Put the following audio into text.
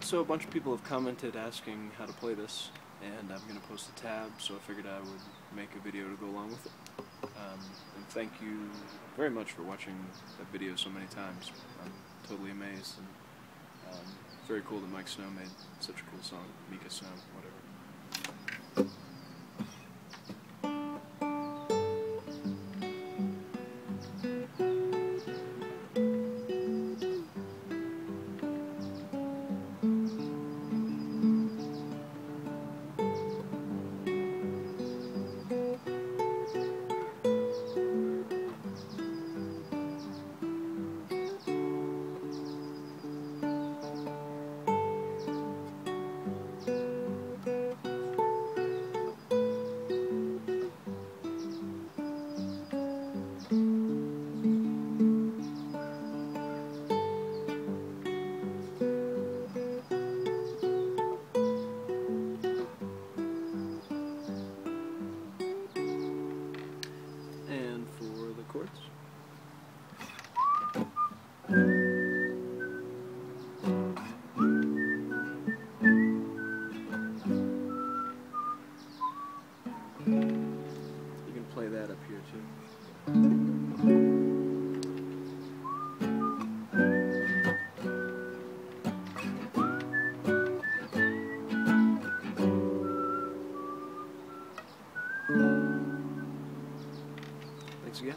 So a bunch of people have commented asking how to play this, and I'm going to post a tab, so I figured I would make a video to go along with it. Um, and thank you very much for watching that video so many times. I'm totally amazed, and um, very cool that Miike Snow made such a cool song, Mika Snow, whatever. You can play that up here too. Thanks again.